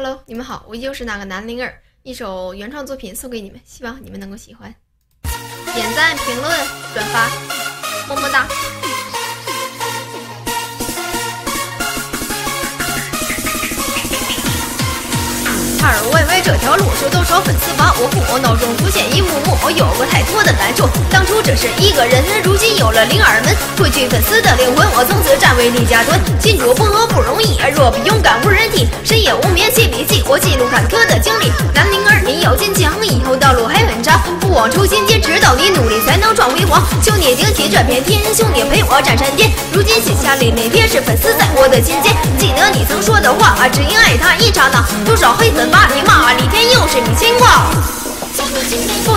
Hello，你们好，我依旧是那个南灵儿，一首原创作品送给你们，希望你们能够喜欢。点赞、评论、转发，么么哒。而喂喂，这条路是多少粉丝把我护，脑中浮现一幕幕，有过太多的难处。个人，如今有了。灵儿们，褪去粉丝的灵魂，我从此站为李家墩。进主菠萝不容易，若不勇敢无人替。深夜无眠写笔记，我记录坎坷的经历。南灵儿，你要坚强，以后道路还很长，不枉初心坚持到你努力才能创辉煌。兄弟顶起这片天，兄弟陪我战山巅。如今写下凛凛，别是粉丝在我的心间。记得你曾说的话，只因爱他一刹那，多少黑粉把你骂，李天佑是你牵挂。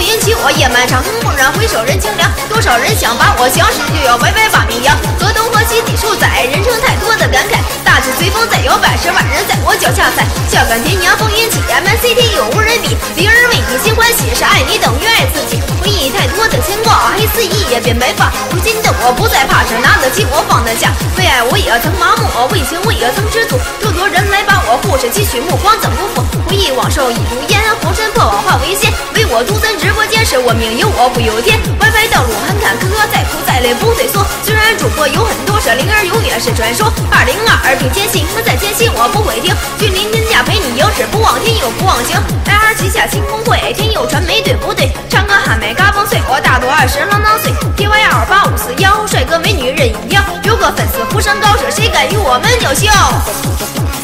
不引起我夜漫长，蓦然回首人清凉。多少人想把我强势，就要白白把名扬。河东河西几数载，人生太多的感慨。大气随风再摇摆，十万人在我脚下踩。笑看天涯风云起，MCT 又无人比。灵儿为你心欢喜，是爱你等于爱自己。回忆太多的牵挂，黑丝一夜变白发。如今的我不再怕，是拿得起我放得下。为爱我也曾麻木，为情我也曾知足。多多人来把我护，是期许目光怎不负？往事已如烟，红尘破网化为线。为我独尊直播间，是我命由我不由天。YY 道路很坎坷，再苦再累不退缩。虽然主播有很多，这灵儿永远是传说。二零二二并肩行，再艰辛我不会停。君临天下陪你赢，是不忘天又不忘情。爱儿旗下庆功会，天佑传媒对不对？唱歌喊麦嘎嘣碎，我大多二十啷当岁。T Y 二八五四幺，帅哥美女任意挑。有个粉丝呼声高，是谁敢与我们叫嚣？